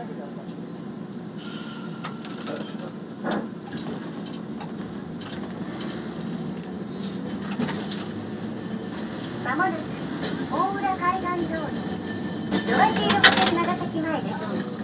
まもなく大浦海岸通りドアシールホテル長崎前でどうぞ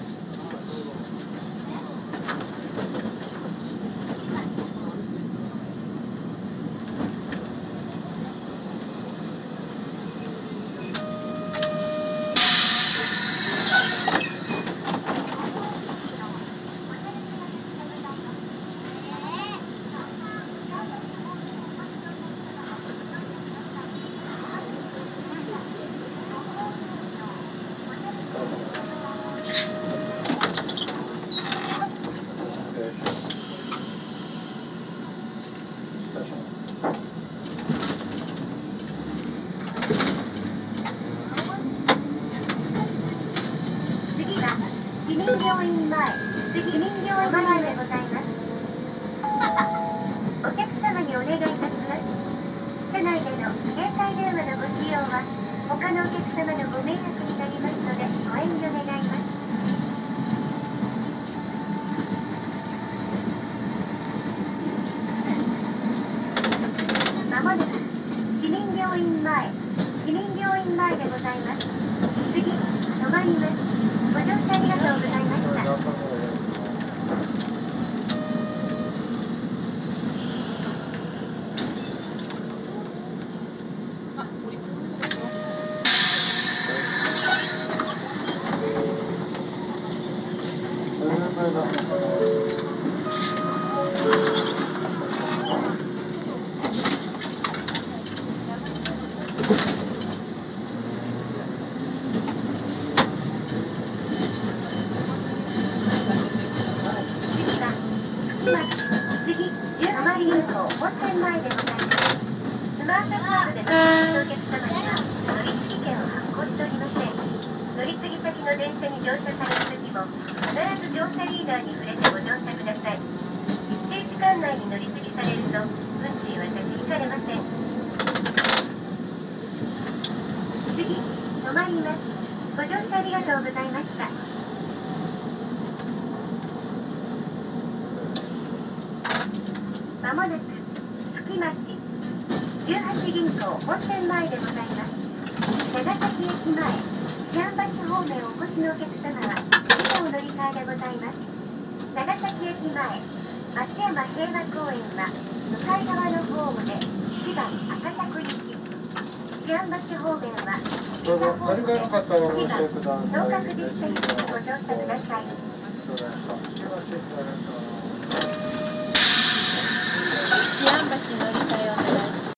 次市民病院前次市民病院前でございますお客様にお願いいたします。車内での携帯電話のご使用は他のお客様のご迷惑になりますのでご遠慮願い。ますまもなく市民病院前市民病院前でござい。ます次止まりますご乗車ありがとうございました次は福町次10マリ銀行本店前でございます。スマートカードでのお客様には乗り継ぎ券を発行しておりません乗り継ぎ先の電車に乗車される時も必ず乗車リーダーに触れてご乗車ください。一定時間内に乗り継ぎされると運賃は差し引かれません。次止まります。ご乗車ありがとうございました。まもなく月町18銀行本店前でございます。長崎駅前治安橋方面をお越しのお客様はございます。長崎駅前松山平和公園は向かい側のホームで1番赤坂行き治安橋方面はどうぞ乗り換えの方はご乗車ください。